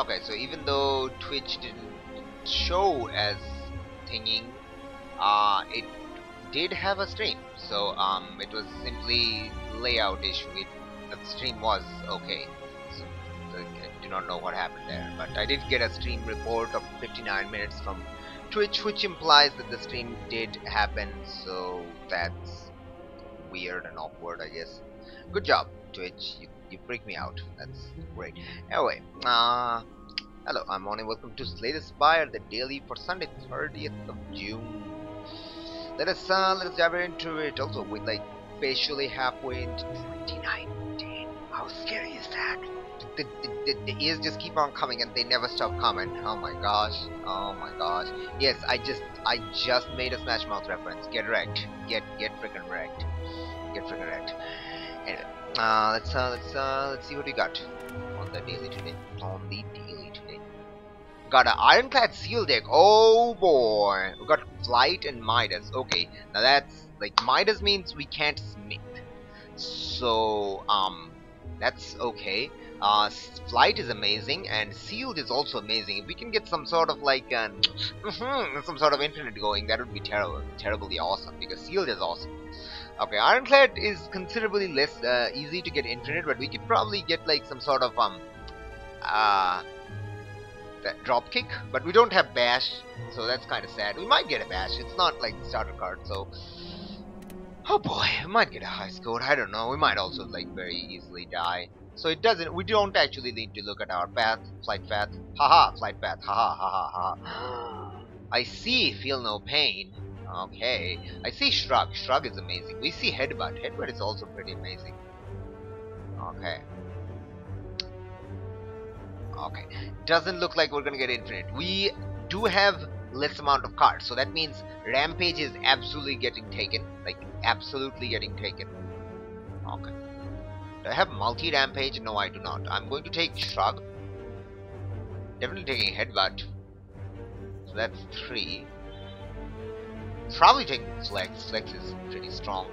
Okay, so even though Twitch didn't show as thinging, uh, it did have a stream. So um, it was simply layout issue. It, the stream was okay. So I do not know what happened there, but I did get a stream report of 59 minutes from Twitch, which implies that the stream did happen. So that's weird and awkward, I guess. Good job, Twitch. You you freak me out. That's great. Anyway, uh, hello, I'm on and welcome to the Spire, the daily for Sunday, 30th of June. Let us uh, let us dive into it. Also, with like basically halfway into 2019. How scary is that? The, the, the, the ears just keep on coming and they never stop coming. Oh my gosh. Oh my gosh. Yes, I just I just made a Smash Mouth reference. Get wrecked. Get get freaking wrecked. Get freaking wrecked. Uh, let's uh, let's uh, let's see what we got on the daily today. On the daily today, got an ironclad seal deck. Oh boy, we got flight and Midas. Okay, now that's like Midas means we can't smith, so um, that's okay. Uh, flight is amazing and sealed is also amazing. If we can get some sort of like an, some sort of infinite going, that would be terrible, terribly awesome because sealed is awesome. Okay, Ironclad is considerably less uh, easy to get infinite, but we could probably get like some sort of um uh drop kick, but we don't have bash, so that's kind of sad. We might get a bash. It's not like the starter card, so oh boy, we might get a high score. I don't know. We might also like very easily die. So it doesn't. We don't actually need to look at our path, flight path. Haha, flight path. Haha, haha, haha. I see. Feel no pain. Okay. I see Shrug. Shrug is amazing. We see Headbutt. Headbutt is also pretty amazing. Okay. Okay. Doesn't look like we're gonna get infinite. We do have less amount of cards, so that means Rampage is absolutely getting taken. Like, absolutely getting taken. Okay. Do I have multi-Rampage? No, I do not. I'm going to take Shrug. Definitely taking Headbutt. So that's three. Probably taking Flex. Flex is pretty strong.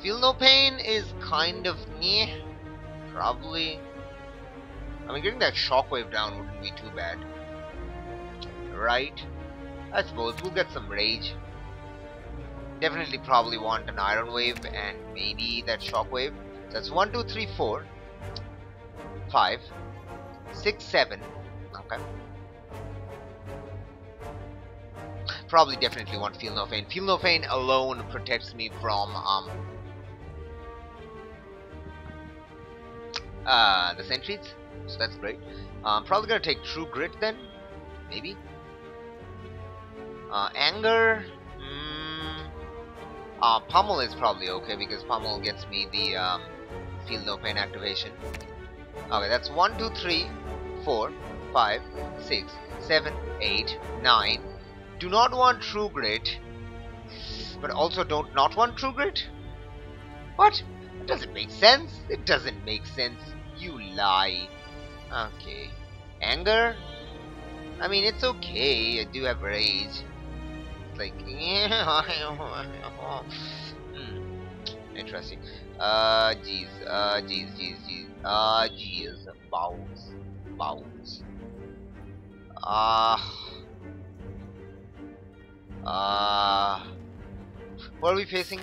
Feel No Pain is kind of meh. Probably. I mean, getting that Shockwave down wouldn't be too bad. Right? I suppose we'll get some Rage. Definitely probably want an Iron Wave and maybe that Shockwave. That's 1, 2, 3, 4, 5, 6, 7. Okay. Probably definitely want Feel No Pain. Feel No Pain alone protects me from um uh the sentries, so that's great. I'm um, probably gonna take True Grit then, maybe. Uh, anger. Mm, uh, Pummel is probably okay because Pummel gets me the um, Feel No Pain activation. Okay, that's one, two, three, four, five, six, seven, eight, nine do not want True Grit, but also don't not want True Grit? What? It doesn't make sense. It doesn't make sense. You lie. Okay. Anger? I mean, it's okay. I do have rage. It's like, yeah. hmm. Interesting. Uh, jeez. Uh, jeez, jeez, jeez. Uh, jeez. Bowels. Bowels. Ah. Uh, uh, what are we facing?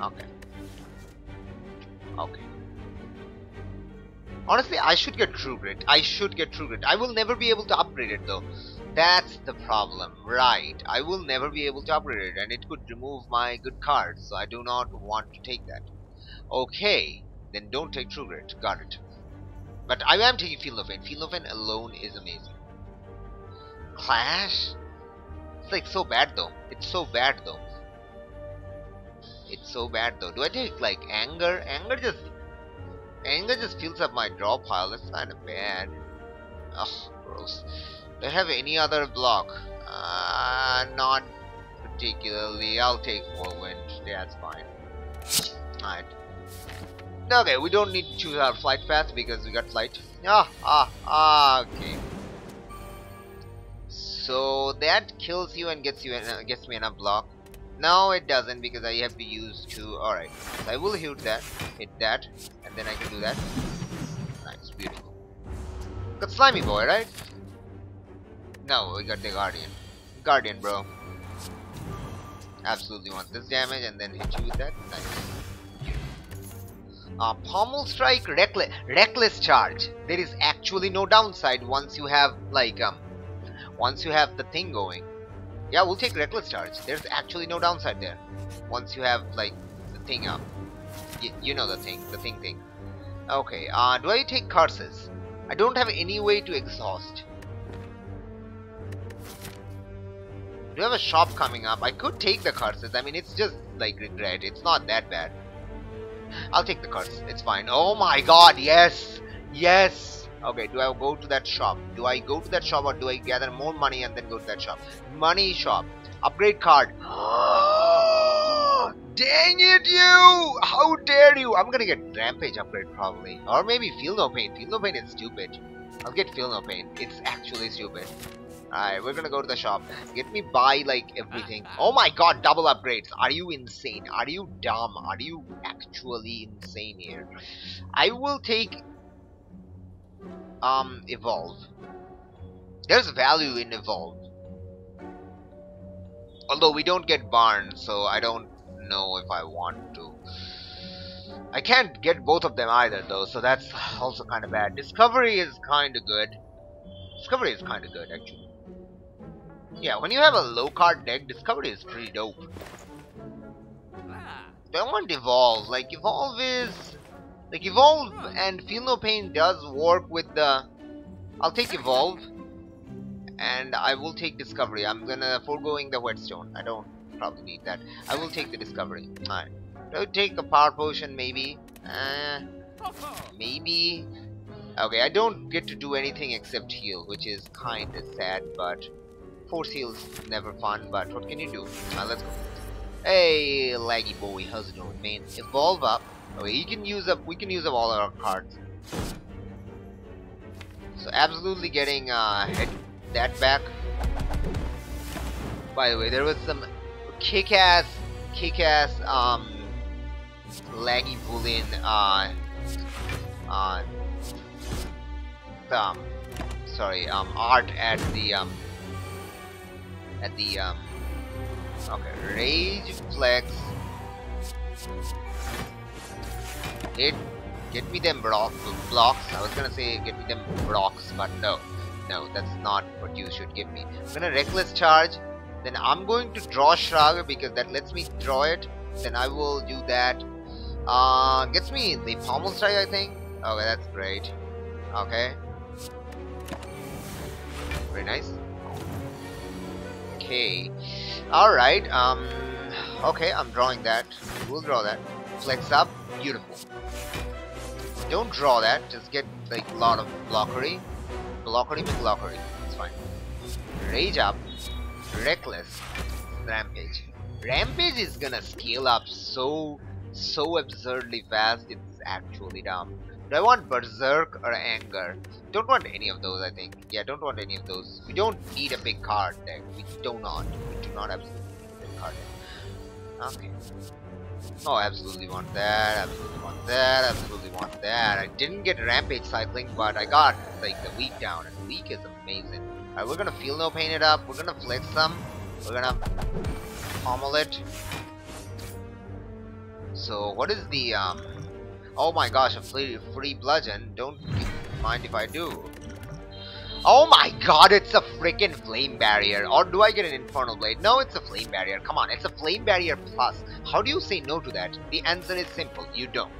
Okay. Okay. Honestly, I should get True Grit. I should get True Grit. I will never be able to upgrade it though. That's the problem. Right. I will never be able to upgrade it and it could remove my good cards. So I do not want to take that. Okay. Then don't take True Grit. Got it. But I am taking Feel No Pain. Feel No Pain alone is amazing. Clash? Like so bad though. It's so bad though. It's so bad though. Do I take like anger? Anger just anger just fills up my draw pile. That's kind of bad. Ugh, gross. Do I have any other block? Uh, not particularly. I'll take whirlwind. That's fine. Alright. Okay, we don't need to choose our flight path because we got flight. Ah, ah, ah, okay. So that kills you and gets you uh, gets me a block. No, it doesn't because I have to use two. Alright, so I will hit that, hit that, and then I can do that. Nice, beautiful. Got Slimy Boy, right? No, we got the Guardian. Guardian, bro. Absolutely want this damage and then hit you with that. Nice. Uh, pommel strike, reckless, reckless charge. There is actually no downside once you have like um, once you have the thing going. Yeah, we'll take reckless charge. There's actually no downside there. Once you have like the thing up, y you know the thing, the thing thing. Okay. Uh, do I take curses? I don't have any way to exhaust. Do you have a shop coming up? I could take the curses. I mean, it's just like regret. It's not that bad. I'll take the curse. It's fine. Oh my god, yes! Yes! Okay, do I go to that shop? Do I go to that shop or do I gather more money and then go to that shop? Money shop. Upgrade card. Dang it, you! How dare you! I'm gonna get Rampage upgrade probably. Or maybe Feel No Pain. Feel No Pain is stupid. I'll get Feel No Pain. It's actually stupid. Alright, we're gonna go to the shop. Get me buy like everything. Oh my god, double upgrades. Are you insane? Are you dumb? Are you actually insane here? I will take um evolve. There's value in evolve. Although we don't get barn, so I don't know if I want to. I can't get both of them either though, so that's also kind of bad. Discovery is kind of good. Discovery is kind of good actually. Yeah, when you have a low card deck, Discovery is pretty dope. I want Evolve. Like, Evolve is... Like, Evolve and Feel No Pain does work with the... I'll take Evolve. And I will take Discovery. I'm gonna foregoing the Whetstone. I don't probably need that. I will take the Discovery. Alright. Do take a Power Potion, maybe? Uh, maybe? Okay, I don't get to do anything except heal, which is kinda sad, but... Force heal's never fun, but what can you do? Let's go. Hey, laggy boy, how's it going, man? Evolve up. Okay, you can use up. We can use up all our cards. So absolutely getting uh, hit that back. By the way, there was some kick-ass, kick-ass, um, laggy bullion, uh, uh, um, sorry, um, art at the um at the um okay rage flex hit get me them block, blocks. I was gonna say get me them blocks but no. No that's not what you should give me. I'm gonna reckless charge then I'm going to draw shrug because that lets me draw it. Then I will do that. Uh gets me the pommel strike I think. Okay that's great. Okay. Very nice. Okay. Alright, um... Okay, I'm drawing that. We'll draw that. Flex up. Beautiful. Don't draw that. Just get, like, a lot of blockery. Blockery McLockery. It's fine. Rage up. Reckless. Rampage. Rampage is gonna scale up so, so absurdly fast, it's actually dumb. Do I want Berserk or Anger? Don't want any of those, I think. Yeah, don't want any of those. We don't need a big card deck. We do not. We do not need a big card deck. Okay. Oh, absolutely want that, absolutely want that, absolutely want that. I didn't get Rampage cycling, but I got, like, the weak down, and the weak is amazing. Alright, we're gonna feel no pain it up, we're gonna flex some, we're gonna pommel it. So, what is the, um, Oh my gosh, a free, free bludgeon. Don't mind if I do. Oh my god, it's a freaking flame barrier. Or do I get an infernal blade? No, it's a flame barrier. Come on, it's a flame barrier plus. How do you say no to that? The answer is simple. You don't.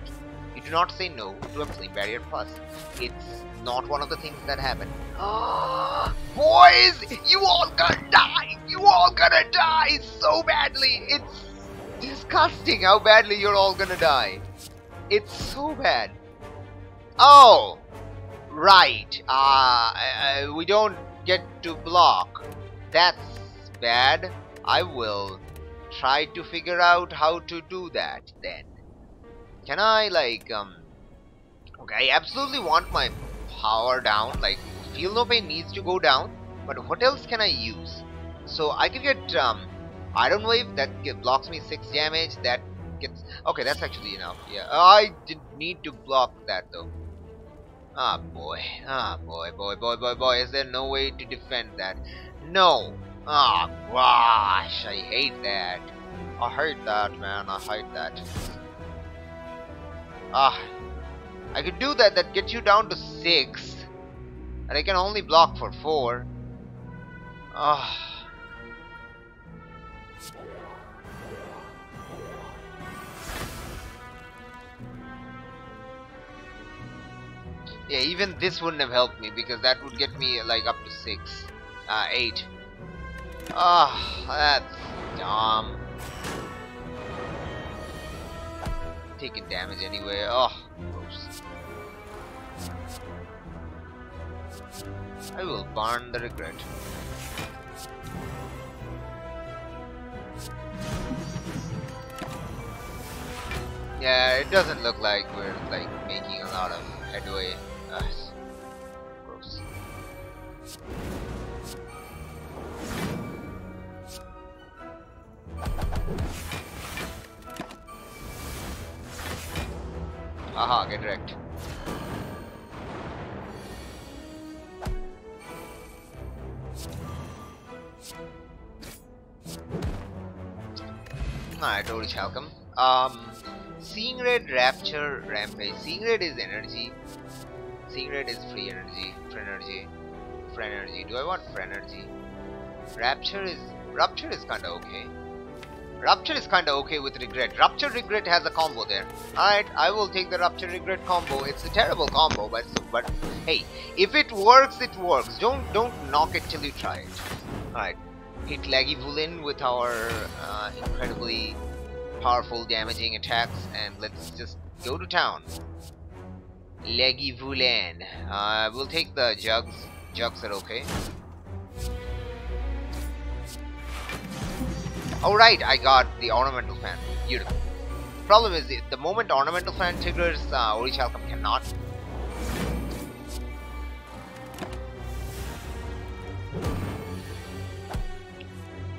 You do not say no to a flame barrier plus. It's not one of the things that happen. Boys, you all gonna die. You all gonna die so badly. It's disgusting how badly you're all gonna die. It's so bad. Oh, right. Uh, uh, we don't get to block. That's bad. I will try to figure out how to do that then. Can I like um? Okay, I absolutely want my power down. Like feel no pain needs to go down. But what else can I use? So I can get um, Iron Wave that blocks me six damage. That gets... Okay, that's actually enough. Yeah, I didn't need to block that though. Ah boy, ah boy, boy, boy, boy, boy. Is there no way to defend that? No. Ah gosh, I hate that. I hate that, man. I hate that. Ah, I could do that. That gets you down to six, and I can only block for four. Ah. Yeah, even this wouldn't have helped me because that would get me like up to six, uh, eight. Ah, that's dumb. Taking damage anyway. Oh, gross. I will burn the regret. Yeah, it doesn't look like we're like making a lot of headway. Aha, get wrecked. Alright, Orichalcum. Um, Seeing Red, Rapture, Rampage. Seeing Red is energy. Seeing Red is free energy, free energy, free energy. Do I want free energy? Rapture is Rupture is kinda okay. Rupture is kinda okay with Regret. Rupture Regret has a combo there. Alright, I will take the Rupture Regret combo. It's a terrible combo, but but hey, if it works, it works. Don't don't knock it till you try it. Alright. Hit Lagavulin with our uh, incredibly powerful damaging attacks and let's just go to town. Lagavulin. Uh, we'll take the jugs. Jugs are okay. Alright, I got the ornamental fan. Beautiful. Problem is, the moment ornamental fan triggers, uh, Orichalcum cannot.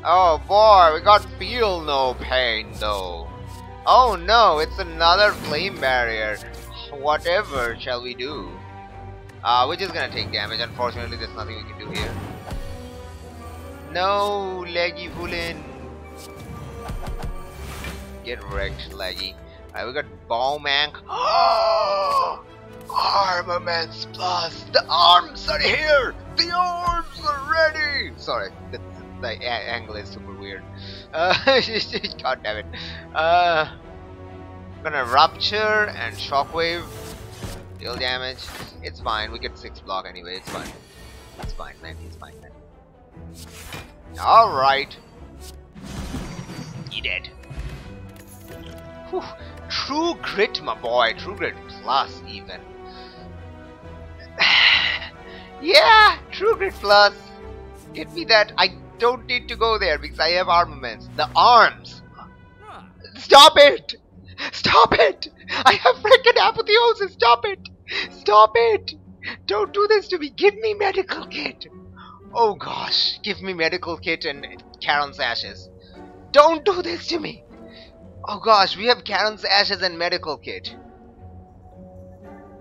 Oh boy, we got feel no pain though. Oh no, it's another flame barrier. Whatever shall we do? Uh, we're just gonna take damage. Unfortunately, there's nothing we can do here. No, Lagavulin. Get wrecked. Alright, we got Baumank. Armaments plus! The arms are here! The arms are ready! Sorry, the, the angle is super weird. Uh, God damn it. Uh, gonna rupture and shockwave. Deal damage. It's fine. We get six block anyway. It's fine. It's fine, man. It's fine, man. All right. You dead. Whew. True grit, my boy. True grit plus, even. yeah, true grit plus. Get me that. I don't need to go there because I have armaments. The arms. Stop it! Stop it! I have freaking apotheosis! Stop it! Stop it! Don't do this to me! Give me medical kit! Oh gosh, give me medical kit and Charon's Ashes. Don't do this to me! Oh gosh, we have Charon's Ashes and medical kit.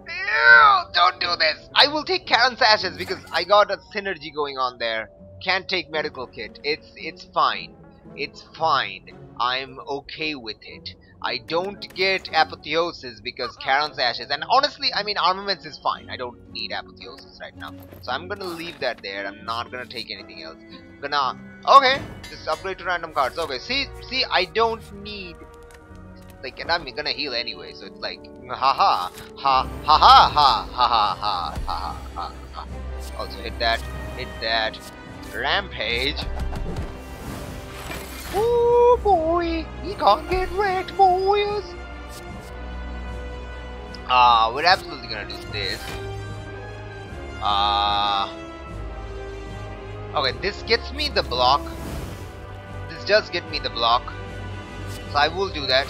Ew, don't do this! I will take Charon's Ashes because I got a synergy going on there. Can't take medical kit. It's it's fine. It's fine. I'm okay with it. I don't get apotheosis because Charon's Ashes, and honestly, I mean armaments is fine. I don't need apotheosis right now, so I'm gonna leave that there. I'm not gonna take anything else. I'm gonna okay, just upgrade to random cards. Okay, see, see, I don't need like, and I'm gonna heal anyway, so it's like ha ha ha ha ha ha ha ha ha ha ha. Also hit that, hit that, rampage. Oh boy, he can't get wrecked, boys. Ah, uh, we're absolutely gonna do this. Ah. Uh, okay, this gets me the block. This does get me the block. So I will do that.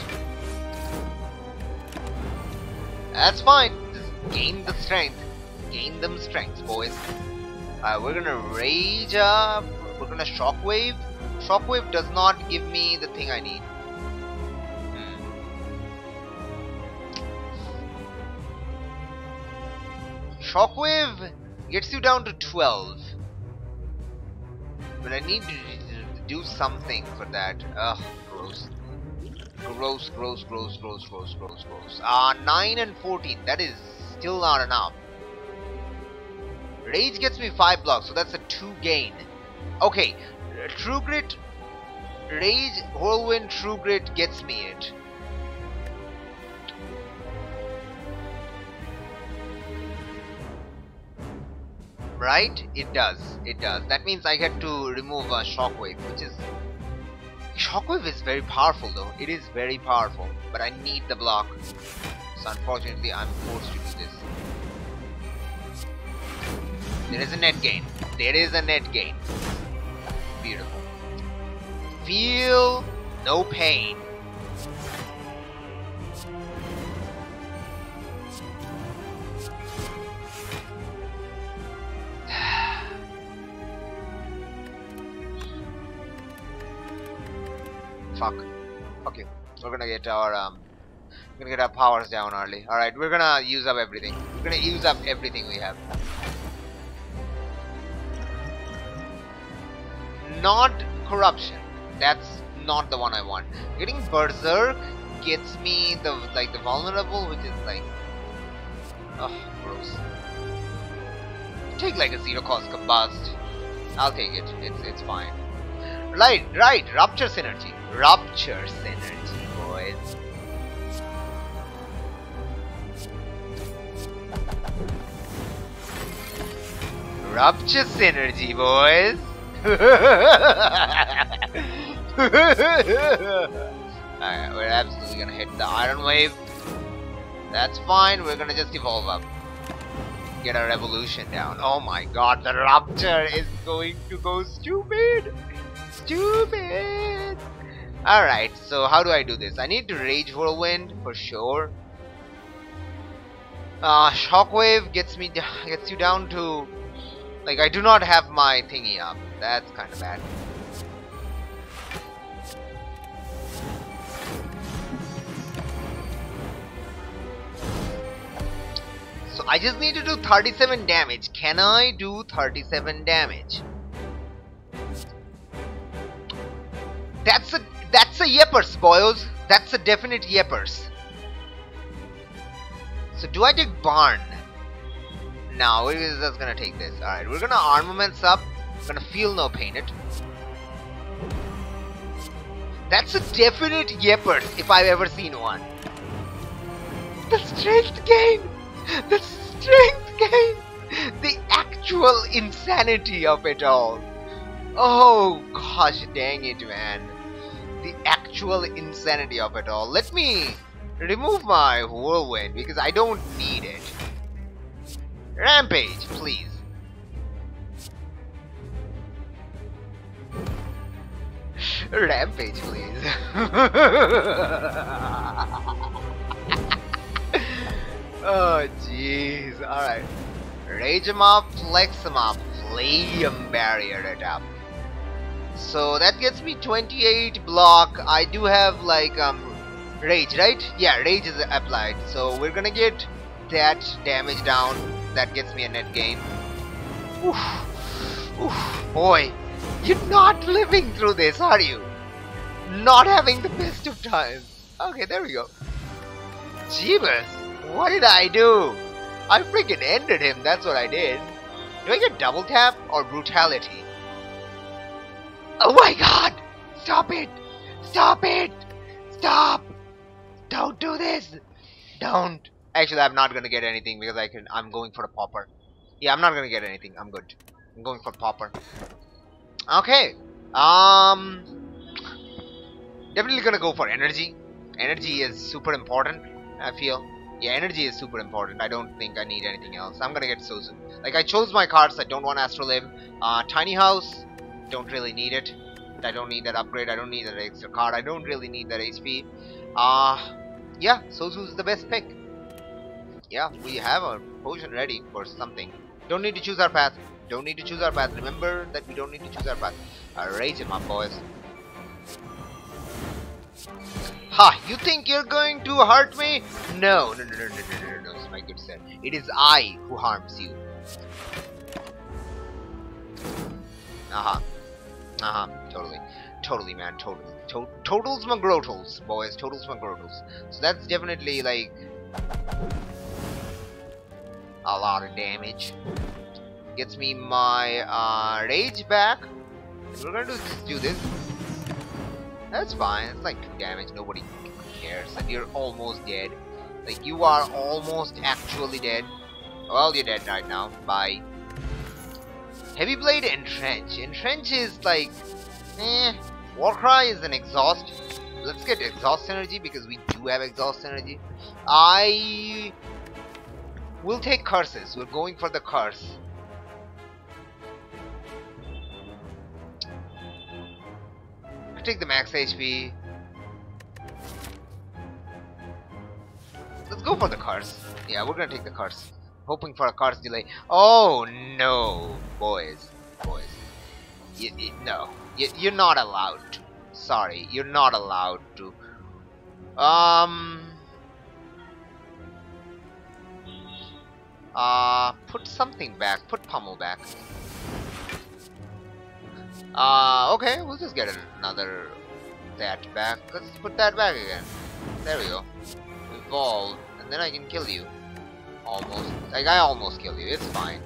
That's fine. Just gain the strength. Gain them strength, boys. Uh, we're gonna rage up. We're gonna shockwave. Shockwave does not give me the thing I need. Hmm. Shockwave gets you down to 12. But I need to do something for that. Ugh, gross. Gross, gross, gross, gross, gross, gross, gross. Uh, 9 and 14. That is still not enough. Rage gets me 5 blocks, so that's a 2 gain. Okay, True Grit, Rage, Whirlwind, True Grit gets me it. Right? It does. It does. That means I get to remove a Shockwave, which is... Shockwave is very powerful though. It is very powerful. But I need the block. So unfortunately I'm forced to do this. There is a net gain. There is a net gain. Beautiful. Feel no pain. Fuck. Okay. We're gonna get our um we're gonna get our powers down early. Alright, we're gonna use up everything. We're gonna use up everything we have. not corruption. That's not the one I want. Getting berserk gets me the like the vulnerable, which is like, oh, gross. Take like a zero cost combust. I'll take it. It's it's fine. Right, right. Rupture synergy. Rupture synergy, boys. Rupture synergy, boys. Alright, we're absolutely gonna hit the Iron Wave. That's fine, we're gonna just evolve up. Get our evolution down. Oh my god, the Rupture is going to go stupid! Stupid! Alright, so how do I do this? I need to Rage Whirlwind for sure. Uh, Shockwave gets me gets you down to like I do not have my thingy up. That's kind of bad. So I just need to do 37 damage. Can I do 37 damage? That's a that's a yippers, boys. That's a definite yippers. So do I take Barn? No, we're just gonna take this. Alright, we're gonna armaments up gonna feel no pain it. That's a definite yippers if I've ever seen one. The strength gain! The strength gain! The actual insanity of it all. Oh gosh dang it man. The actual insanity of it all. Let me remove my whirlwind because I don't need it. Rampage, please. Rampage, please. oh, jeez. Alright. Rage him up, flex him up, flame barrier it up. So that gets me 28 block. I do have like um rage, right? Yeah, rage is applied. So we're gonna get that damage down. That gets me a net gain. Oof. Oof. Boy, you're not living through this, are you? Not having the best of times. Okay, there we go. Jeebus, what did I do? I freaking ended him, that's what I did. Do I get double tap or brutality? Oh my god! Stop it! Stop it! Stop! Don't do this! Don't! Actually, I'm not gonna get anything because I can. I'm going for a Pauper. Yeah, I'm not gonna get anything. I'm good. I'm going for Pauper. Okay. Um. Definitely gonna go for energy. Energy is super important. I feel. Yeah, energy is super important. I don't think I need anything else. I'm gonna get Sozu. Like I chose my cards. I don't want Astrolabe. Uh, Tiny House don't really need it. I don't need that upgrade. I don't need that extra card. I don't really need that HP. Uh, yeah, Sozu's the best pick. Yeah, we have a potion ready for something. Don't need to choose our path. Don't need to choose our path. Remember that we don't need to choose our path. Uh, Alright, my boys. Ha! You think you're going to hurt me? No, no, no, no, no, no, no, no, my good sir. It is I who harms you. Uh -huh. Uh-huh. Totally. Totally, man. Totally. To totals McGrotals, boys. Totals McGrotals. So that's definitely, like... A lot of damage. Gets me my, uh, rage back. We're gonna do, just do this. That's fine. It's like 2 damage. Nobody cares. And you're almost dead. Like, you are almost actually dead. Well, you're dead right now. Bye. Heavy Blade Entrench. Entrench is like, eh. Warcry is an exhaust. Let's get exhaust energy because we do have exhaust energy. I will take curses. We're going for the curse. I take the max HP. Let's go for the curse. Yeah, we're gonna take the curse hoping for a car's delay. Oh no, boys, boys. No, you, you're not allowed to. Sorry, you're not allowed to. Um. Uh, put something back. Put pummel back. Uh, okay, we'll just get another that back. Let's put that back again. There we go. Evolve, and then I can kill you. Almost. Like, I almost killed you. It's fine.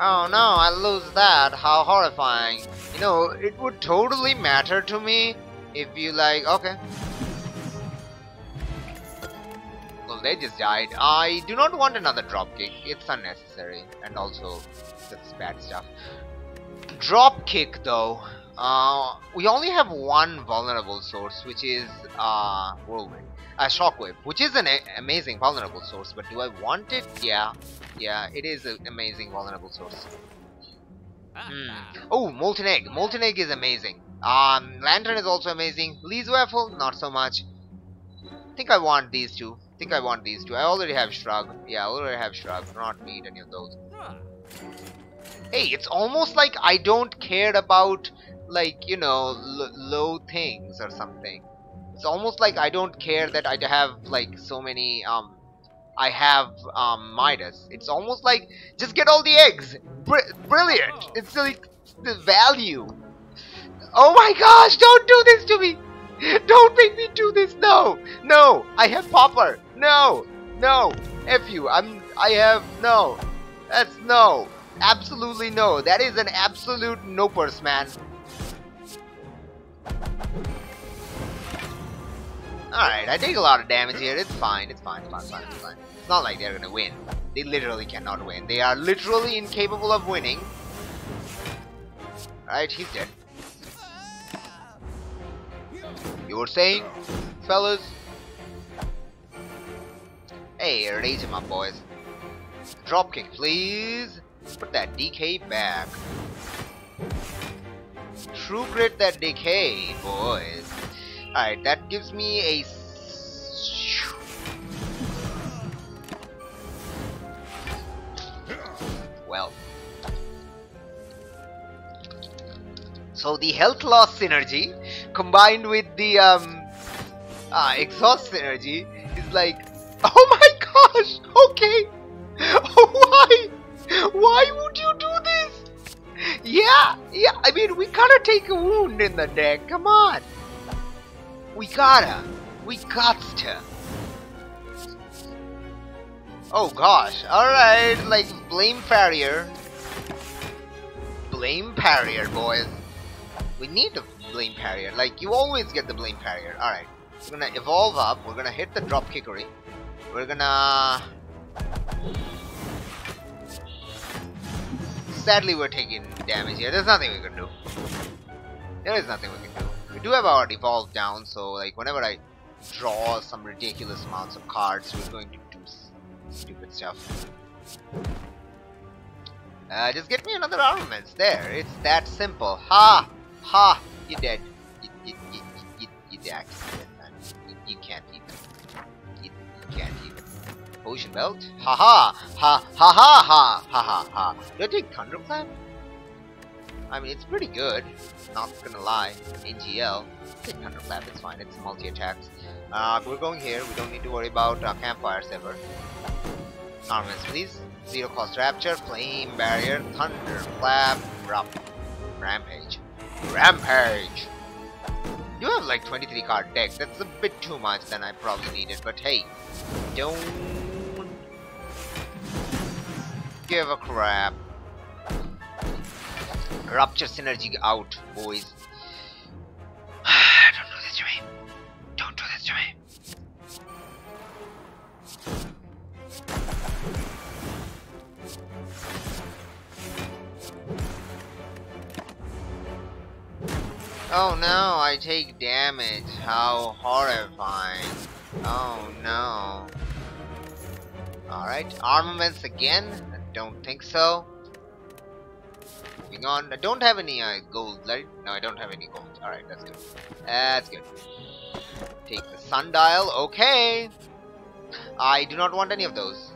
Oh no, I lose that. How horrifying. You know, it would totally matter to me if you like, okay. Well, they just died. I do not want another dropkick. It's unnecessary. And also, that's bad stuff. Dropkick, though. Uh, we only have one vulnerable source, which is uh, Whirlwind a shockwave, which is an amazing vulnerable source. But do I want it? Yeah, yeah, it is an amazing vulnerable source. Hmm. Oh, molten egg. Molten egg is amazing. Um, lantern is also amazing. Lee's waffle, not so much. Think I want these two. Think I want these two. I already have shrug. Yeah, I already have shrug. not need any of those. Hey, it's almost like I don't care about like you know low things or something it's almost like I don't care that I have like so many um I have um Midas. It's almost like just get all the eggs. Br brilliant. It's like the value. Oh my gosh, don't do this to me. Don't make me do this. No. No. I have Pauper. No. No. F you. I'm I have no. That's no. Absolutely no. That is an absolute no purse, man. Alright, I take a lot of damage here. It's fine. It's fine. It's fine. It's fine. It's fine. It's not like they're gonna win. They literally cannot win. They are literally incapable of winning. Alright, he's dead. You were saying, fellas? Hey, raise him up, boys. Dropkick, please. Put that DK back. True grit that decay, boys. Alright, that gives me a... Well. So the health loss synergy combined with the um, uh, exhaust synergy is like, oh my gosh, okay, why, why would you do this? Yeah, yeah, I mean, we gotta take a wound in the deck, come on. We gotta. We got to. Oh gosh. Alright, like blame Farrier. Blame Farrier, boys. We need the blame Farrier. Like you always get the blame Farrier. Alright. We're gonna evolve up. We're gonna hit the drop kickery. We're gonna Sadly we're taking damage here. There's nothing we can do. There is nothing we can do. We do have our evolve down, so like whenever I draw some ridiculous amounts of cards, we're going to do stupid stuff. Uh, just get me another armaments. There, it's that simple. Ha! Ha! You're dead. You, you, you, you, you, man. You, can't even. You, you can't even. Potion belt? Ha ha! Ha ha ha ha ha ha ha! Do I take Thunderclap? I mean, it's pretty good. Not gonna lie. NGL. Take Thunderclap, it's fine. It's multi-attacks. Uh, we're going here. We don't need to worry about uh, campfires ever. Armaments, please. Zero cost rapture, flame barrier, thunder, clap, rampage. Rampage! You have like 23 card deck. That's a bit too much than I probably needed, but hey, don't give a crap. Rupture synergy out, boys. don't do this to me. Don't do this to me. Oh no, I take damage. How horrifying. Oh no. Alright, armaments again? I don't think so. Moving on. I don't have any uh, gold, right? No, I don't have any gold. Alright, that's good. That's good. Take the sundial. Okay. I do not want any of those.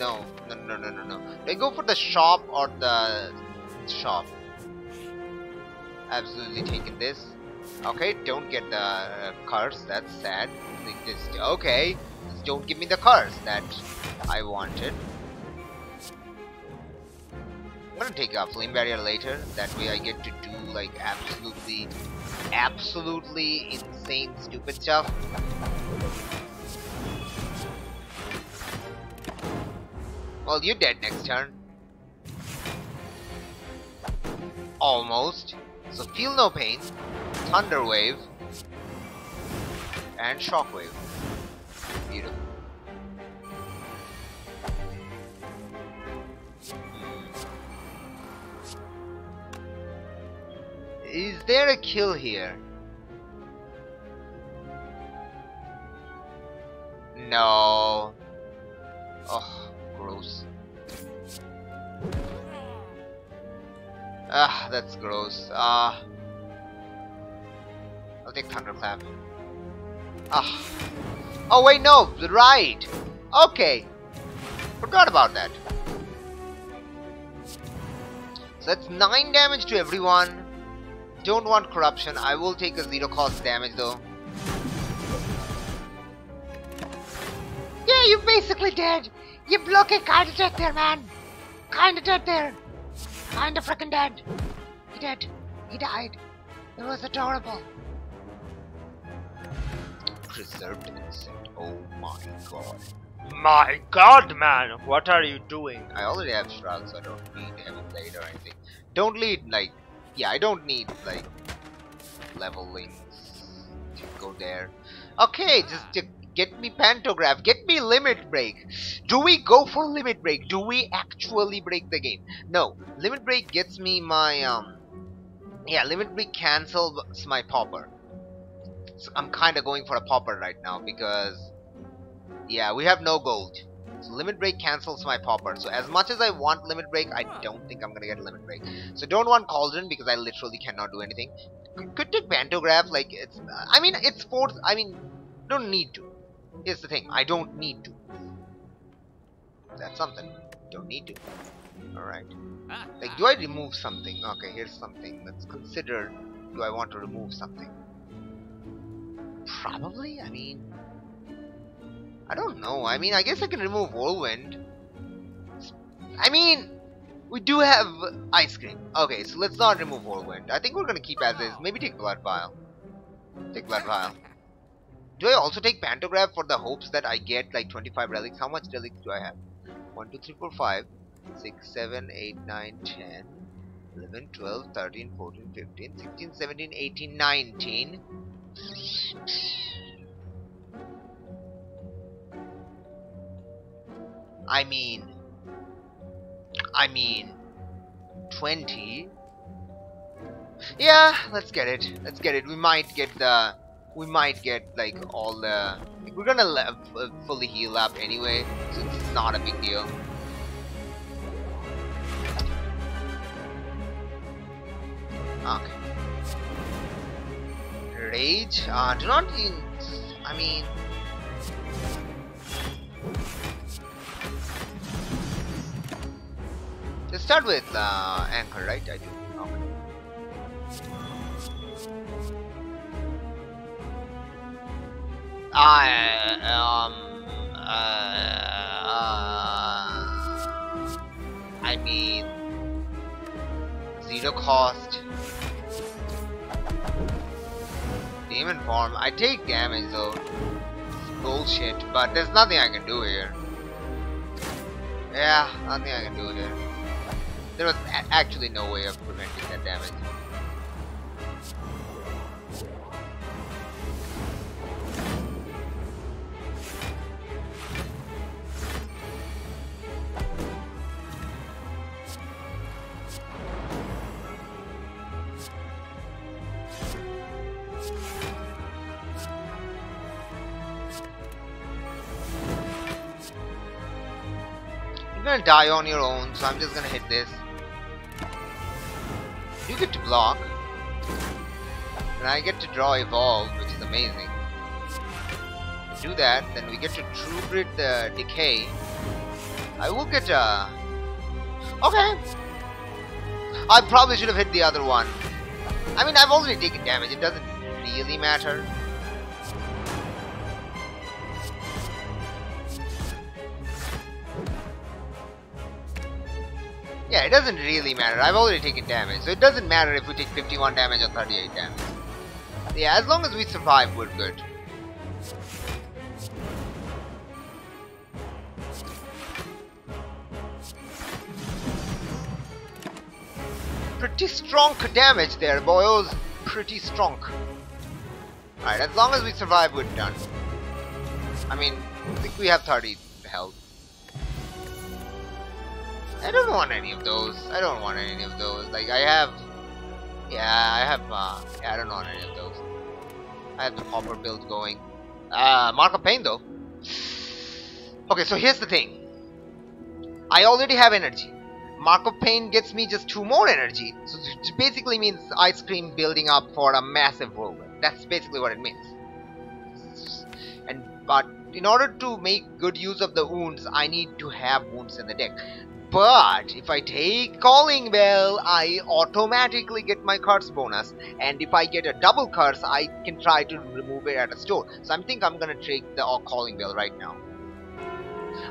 No, no, no, no, no, no. I go for the shop or the shop? absolutely taking this. Okay, don't get the uh, curse, that's sad. Just, okay, just don't give me the curse that I wanted. I'm gonna take a flame barrier later, that way I get to do like absolutely, absolutely insane stupid stuff. Well, you're dead next turn. Almost. So feel no pain, thunder wave, and shockwave. Beautiful. Is there a kill here? No. Oh, gross. Ah, that's gross. Ah. I'll take Thunderclap. Ah. Oh, wait, no! Right! Okay! Forgot about that. So that's 9 damage to everyone. Don't want corruption. I will take a zero cost damage though. Yeah, you're basically dead. You looking kinda dead there, man. Kinda dead there. Kinda freaking dead. He dead. He died. It was adorable. Preserved insect. Oh my god. My god, man! What are you doing? I already have Shrug, so I don't need Heavy Blade or anything. Don't need, like... Yeah, I don't need, like... Levelings to go there. Okay, just to get me Pantograph. Get me Limit Break. Do we go for Limit Break? Do we actually break the game? No. Limit Break gets me my, um... Yeah, Limit Break cancels my Pauper. So I'm kinda going for a Pauper right now because... Yeah, we have no gold. So Limit Break cancels my Pauper. So as much as I want Limit Break, I don't think I'm gonna get Limit Break. So don't want Cauldron because I literally cannot do anything. Could take Pantograph, like, it's... I mean, it's fourth... I mean, don't need to. Here's the thing, I don't need to. That's something. Don't need to. Alright. Ah. Like, do I remove something? Okay, here's something. Let's consider, do I want to remove something? Probably? I mean... I don't know. I mean, I guess I can remove Whirlwind. I mean, we do have Ice Cream. Okay, so let's not remove Whirlwind. I think we're gonna keep as is. Maybe take Blood Vial. Take Blood Vial. Do I also take Pantograph for the hopes that I get like 25 relics? How much relics do I have? 1, 2, 3, 4, 5, 6, 7, 8, 9, 10, 11, 12, 13, 14, 15, 16, 17, 18, 19. I mean, I mean, 20. Yeah, let's get it. Let's get it. We might get the, we might get like all the, we're gonna fully heal up anyway, so it's not a big deal. Okay. Rage? Uh, do not, I mean, Let's start with uh, anchor, right? I do. Okay. I um uh, uh, I mean zero cost demon form. I take damage though. It's bullshit, but there's nothing I can do here. Yeah, nothing I can do here. There was actually no way of preventing that damage. Die on your own, so I'm just gonna hit this. You get to block. And I get to draw evolve, which is amazing. Do that, then we get to true grit the decay. I will get uh Okay. I probably should have hit the other one. I mean I've already taken damage, it doesn't really matter. Yeah, it doesn't really matter. I've already taken damage, so it doesn't matter if we take 51 damage or 38 damage. Yeah, as long as we survive, we're good. Pretty strong damage there, boys. Pretty strong. Alright, as long as we survive, we're done. I mean, I think we have 30 health. I don't want any of those. I don't want any of those. Like I have, yeah, I have. Uh, yeah, I don't want any of those. I have the Pauper build going. Uh, Mark of Pain though. Okay, so here's the thing. I already have energy. Mark of Pain gets me just two more energy. So it basically means ice cream building up for a massive whirlwind. That's basically what it means. And but in order to make good use of the wounds, I need to have wounds in the deck. But if I take Calling Bell, I automatically get my curse bonus. And if I get a double curse, I can try to remove it at a store. So I think I'm gonna take the uh, Calling Bell right now.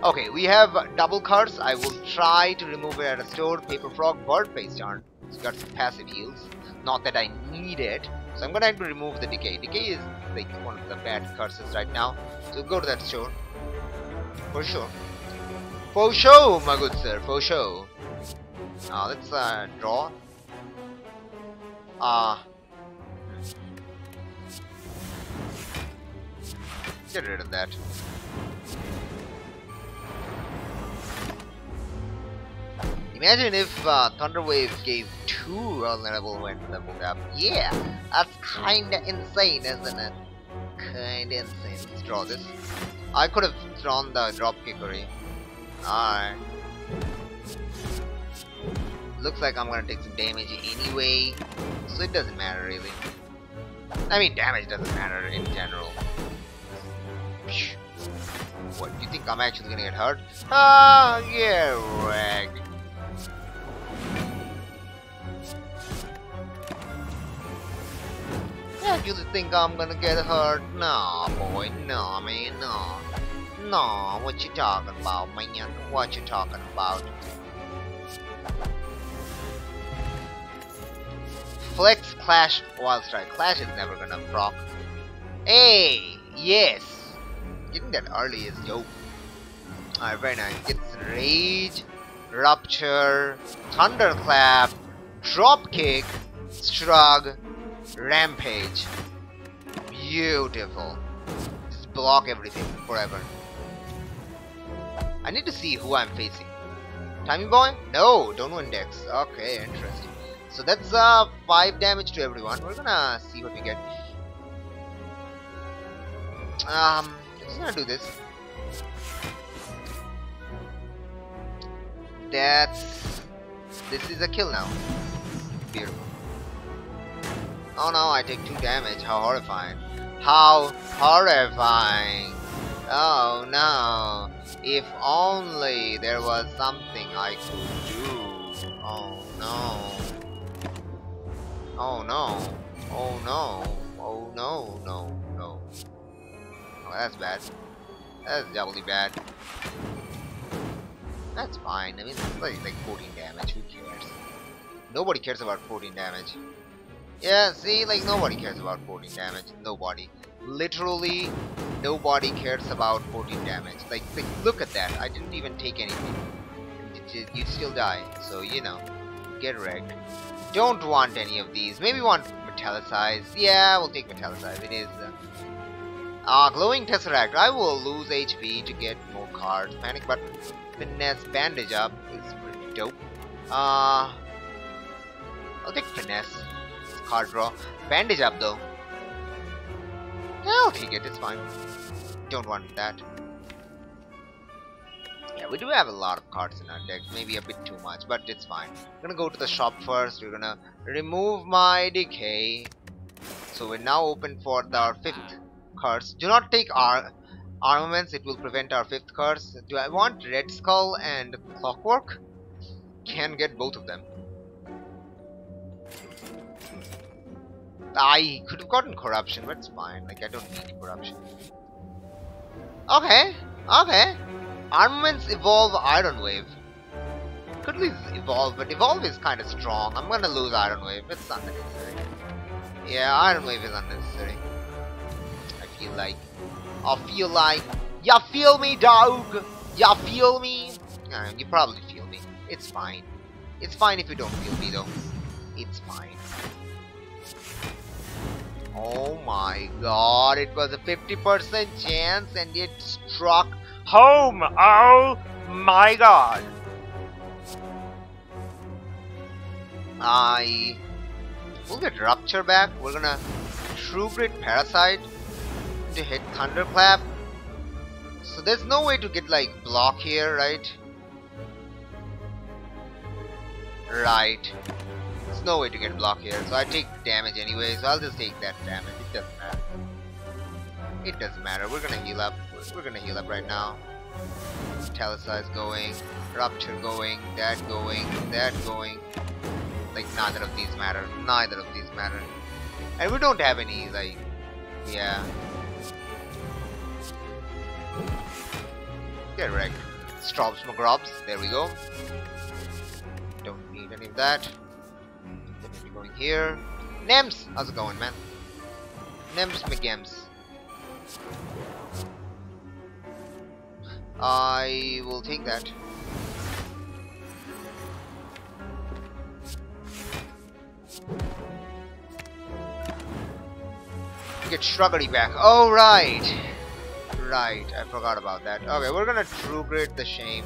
Okay, we have double curse. I will try to remove it at a store. Paper Phrog, Bird Face Charm. It's got some passive heals. Not that I need it. So I'm gonna have to remove the Decay. Decay is like one of the bad curses right now. So go to that store. For sure. For show, my good sir, for show. Now let's uh, draw. Uh, get rid of that. Imagine if uh, Thunderwave gave two vulnerable when leveled up. Yeah, that's kinda insane, isn't it? Kinda insane. Let's draw this. I could have drawn the drop kickery. Alright. Looks like I'm gonna take some damage anyway, so it doesn't matter really. I mean, damage doesn't matter in general. What, do you think I'm actually gonna get hurt? Ah, yeah, rag. Yeah, you think I'm gonna get hurt? Nah, boy, nah, man, nah. Nah, what you talking about, man? What you talking about? Flex Clash Wild Strike. Clash is never gonna proc. Hey, yes. Getting that early is dope. Alright, very nice. Gets Rage, Rupture, Thunderclap, Dropkick, Shrug, Rampage. Beautiful. Just block everything forever. I need to see who I'm facing. Timing Boy? No, don't index. Okay, interesting. So that's uh, 5 damage to everyone. We're gonna see what we get. Um, just gonna do this. That's... This is a kill now. Beautiful. Oh no, I take 2 damage. How horrifying. How horrifying. Oh no. If only there was something I could do. Oh no. Oh no. Oh no. Oh no, no, no. Oh, that's bad. That's doubly bad. That's fine. I mean, it's like, like 14 damage. Who cares? Nobody cares about 14 damage. Yeah, see, like nobody cares about 14 damage. Nobody. Literally, nobody cares about 14 damage. Like, like look at that. I didn't even take anything. You'd still die. So, you know, get wrecked. Don't want any of these. Maybe want metallicize. Yeah, we'll take metallicize. It is. Uh, uh, glowing tesseract. I will lose HP to get more cards. Panic button. Finesse bandage up is pretty dope. Uh, I'll take finesse. Card draw. Bandage up though. Yeah, I'll take it. It's fine. Don't want that. Yeah, we do have a lot of cards in our deck. Maybe a bit too much, but it's fine. We're gonna go to the shop first. We're gonna remove my decay. So we're now open for the, our fifth curse. Do not take our armaments. It will prevent our fifth curse. Do I want Red Skull and Clockwork? Can get both of them. I could have gotten corruption, but it's fine. Like I don't need corruption. Okay, okay. Armaments evolve Iron Wave. Could lose evolve, but evolve is kind of strong. I'm gonna lose Iron Wave. It's unnecessary. Yeah, Iron Wave is unnecessary. I feel like. I feel like. Ya feel me, dog? Ya feel me? You probably feel me. It's fine. It's fine if you don't feel me, though. It's fine. Oh my god, it was a 50% chance and it struck Home! Oh my god! I We'll get Rupture back. We're gonna True Grit Parasite to hit Thunderclap. So there's no way to get like block here, right? Right. There's no way to get block here. So I take damage anyway, so I'll just take that damage. It doesn't matter. It doesn't matter. We're gonna heal up. We're gonna heal up right now. Metallicize going, Rupture going, that going, that going. Like neither of these matter. Neither of these matter. And we don't have any like yeah. Get wrecked. Strobs McGrobs, there we go. Don't need any of that. Going here. Nems! How's it going, man? Nems McGems. I will take that. Get Shruggedy back. Oh, right. Right, I forgot about that. Okay, we're gonna True Grit the Shame.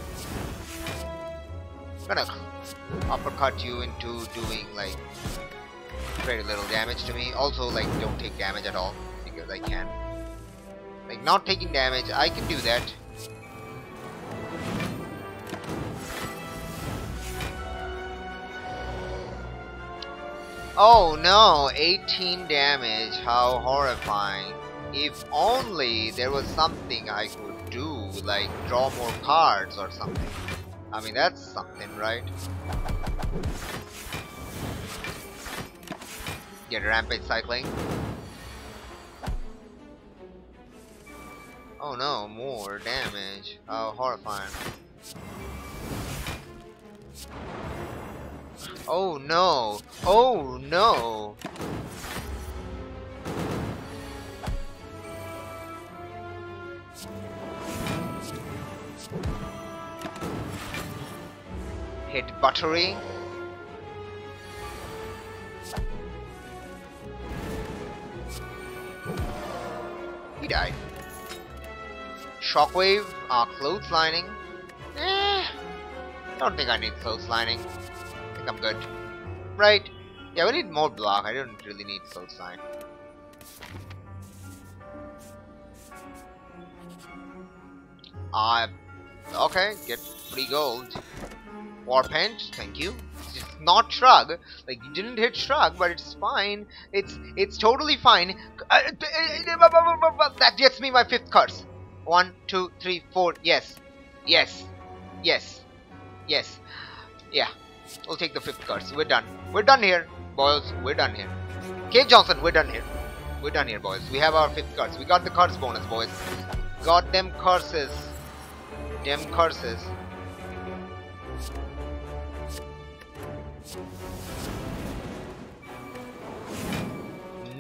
gonna uppercut you into doing, like, very little damage to me. Also, like, don't take damage at all, because I can. Like, not taking damage, I can do that. Oh no, 18 damage, how horrifying. If only there was something I could do, like draw more cards or something. I mean, that's something, right? Get rampage cycling. Oh no, more damage. Oh, horrifying. Oh no! Oh no! Hit buttery. He died. Shockwave, uh, clotheslining. Eh, don't think I need clotheslining. I think I'm good. Right. Yeah, we need more block. I don't really need clothesline. Uh, okay, get free gold. Warpaint, thank you. It's not shrug. Like you didn't hit shrug, but it's fine. It's it's totally fine. That gets me my fifth curse. One, two, three, four. Yes, yes, yes, yes. Yeah, we'll take the fifth curse. We're done. We're done here, boys. We're done here. Cave Johnson, we're done here. We're done here, boys. We have our fifth curse. We got the curse bonus, boys. Got them curses. Them curses.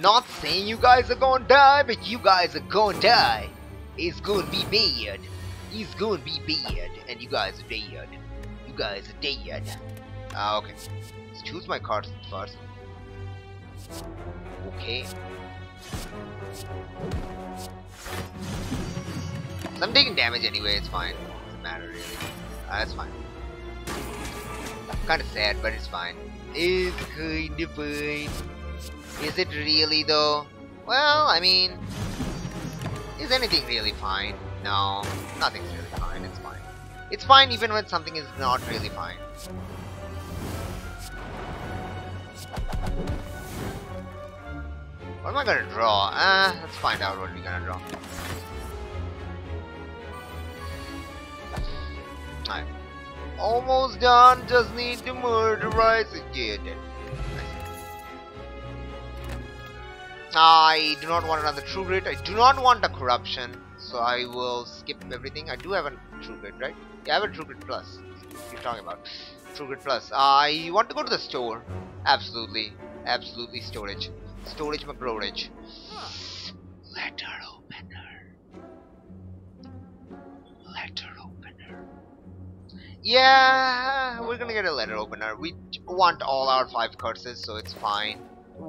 Not saying you guys are gonna die, but you guys are gonna die. It's gonna be bad. It's gonna be bad, and you guys are dead. You guys are dead. Ah, okay. Let's choose my cards first. Okay. I'm taking damage anyway, it's fine. Doesn't matter really. Uh, that's fine. I'm kinda sad, but it's fine. It's kinda fine. Is it really though? Well, I mean, is anything really fine? No, nothing's really fine, it's fine. It's fine even when something is not really fine. What am I gonna draw? Uh, let's find out what we're gonna draw. Alright. Almost done, just need to murderize again. I do not want another True Grit. I do not want a Corruption. So I will skip everything. I do have a True Grit, right? Yeah, I have a True Grit Plus. Are talking about? True Grit Plus. I want to go to the store. Absolutely. Absolutely storage. Storage my McGrorage. Letter opener. Letter opener. Yeah, we're gonna get a letter opener. We want all our five curses, so it's fine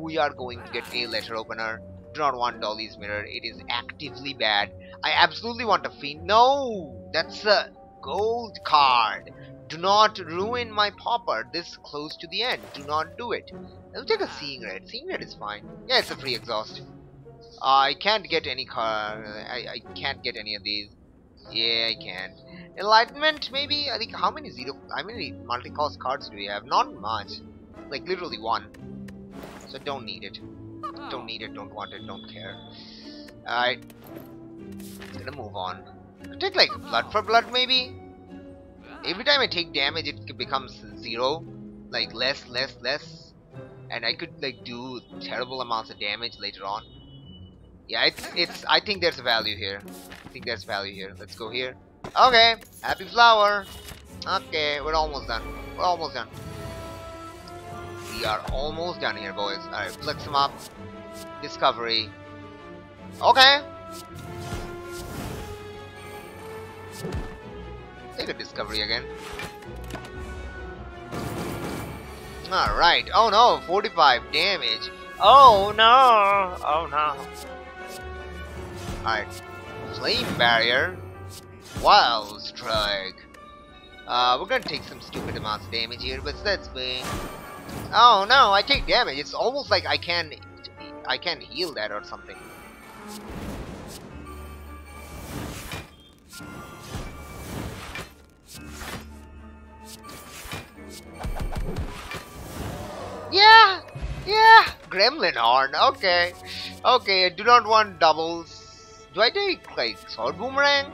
we are going to get a letter opener. Do not want Dolly's mirror. It is actively bad. I absolutely want a fiend. No! That's a gold card. Do not ruin my Pauper this close to the end. Do not do it. I'll take a seeing red. Seeing red is fine. Yeah, it's a free exhaust. I can't get any card. I, I can't get any of these. Yeah, I can. Enlightenment, maybe? I think how many zero? How many multi-cost cards do we have? Not much. Like literally one. So don't need it. Don't need it, don't want it, don't care. Alright. Gonna move on. Take like blood for blood maybe? Every time I take damage it becomes zero. Like less, less, less. And I could like do terrible amounts of damage later on. Yeah, it's, it's I think there's value here. I think there's value here. Let's go here. Okay, happy flower. Okay, we're almost done. We're almost done. We are almost done here, boys. Alright, flex them up. Discovery. Okay. Take a discovery again. Alright. Oh no, 45 damage. Oh no! Oh no. Alright. Flame barrier. Wild strike. Uh, we're gonna take some stupid amounts of damage here, but that's fine. Oh no, I take damage. It's almost like I can I can heal that or something. Yeah! Yeah! Gremlin horn, okay. Okay, I do not want doubles. Do I take like sword boomerang?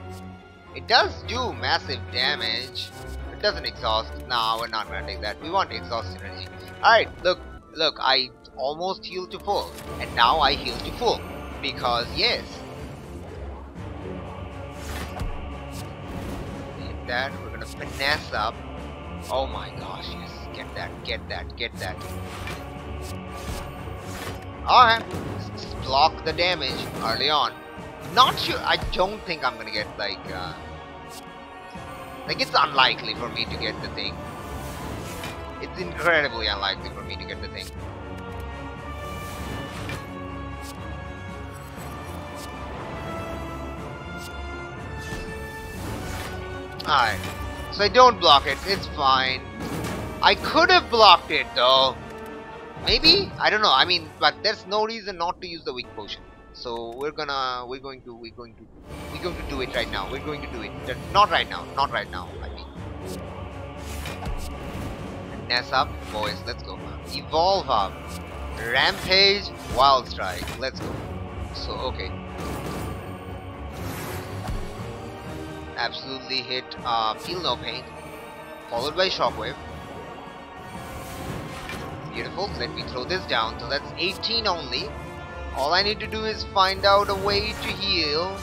It does do massive damage. It doesn't exhaust. No, we're not gonna take that. We want exhaust energy. Alright, look, look, I almost healed to full. And now I heal to full. Because, yes. Hit that, we're gonna finesse up. Oh my gosh, yes. Get that, get that, get that. Alright, block the damage early on. Not sure, I don't think I'm gonna get like, uh, like it's unlikely for me to get the thing. It's incredibly unlikely for me to get the thing. Alright. So I don't block it. It's fine. I could have blocked it though. Maybe? I don't know. I mean, but there's no reason not to use the weak potion. So we're gonna, we're going to, we're going to, we're going to do it right now. We're going to do it. Not right now. Not right now. I mean. Ness up, boys. Let's go. Evolve up. Rampage, Wild Strike. Let's go. So, okay. Absolutely hit uh, Feel No Pain. Followed by Shockwave. Beautiful. Let me throw this down. So that's 18 only. All I need to do is find out a way to heal.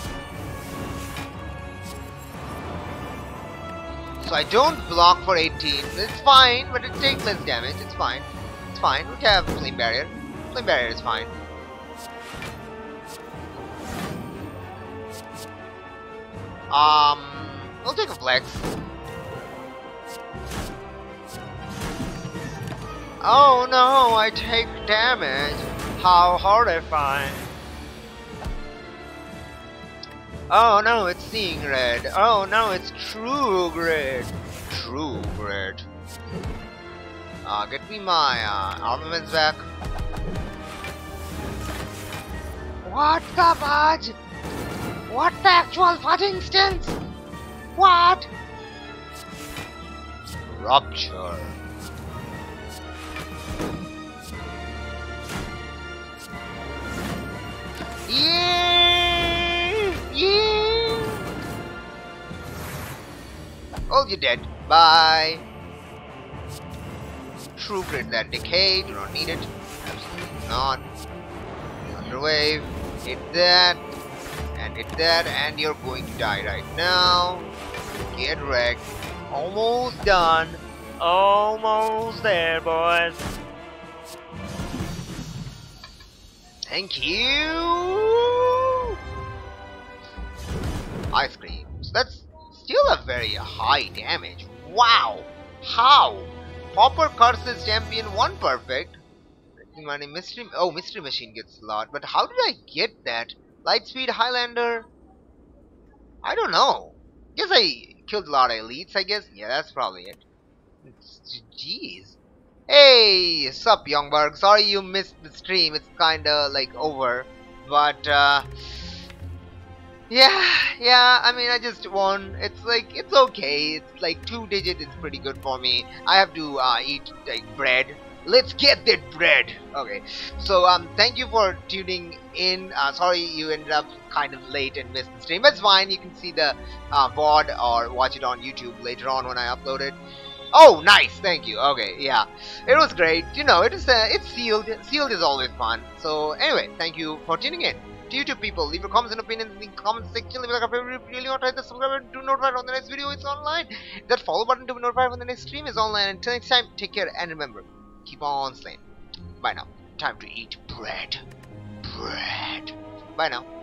So I don't block for 18. It's fine, but it takes less damage. It's fine. It's fine. We have flame barrier. Flame barrier is fine. Um, we'll take a flex. Oh no, I take damage. How horrifying. Oh no, it's seeing red. Oh no, it's true red. True Grit. Uh, get me my uh, armaments back. What the fudge? What the actual fudge instance? What? Rupture. Yeah! Yeah! Oh, you're dead. Bye. True Grit that decay. Do not need it. Absolutely not. Thunderwave. Hit that. And hit that. And you're going to die right now. Get wrecked. Almost done. Almost there, boys. Thank you. Still a very high damage. Wow. How? Pauper curses champion one perfect. Money mystery. Oh, mystery machine gets a lot. But how did I get that? Lightspeed Highlander. I don't know. Guess I killed a lot of elites. I guess. Yeah, that's probably it. Jeez. Hey, sup, Youngberg. Sorry you missed the stream. It's kinda like over, but uh, yeah, yeah. I mean, I just won. It's like it's okay. It's like two digit is pretty good for me. I have to uh, eat like bread. Let's get that bread. Okay. So um, thank you for tuning in. Uh, sorry you ended up kind of late and missed the stream. It's fine. You can see the uh, VOD or watch it on YouTube later on when I upload it. Oh, nice. Thank you. Okay, yeah, it was great. You know, it is uh, it's sealed. Sealed is always fun. So anyway, thank you for tuning in. YouTube people, leave your comments and opinions in the comment section. Leave a like if you really want to hit the subscribe button do notified when the next video is online. That follow button to be notified when the next stream is online. Until next time, take care and remember, keep on slaying. Bye now. Time to eat bread. Bread. Bye now.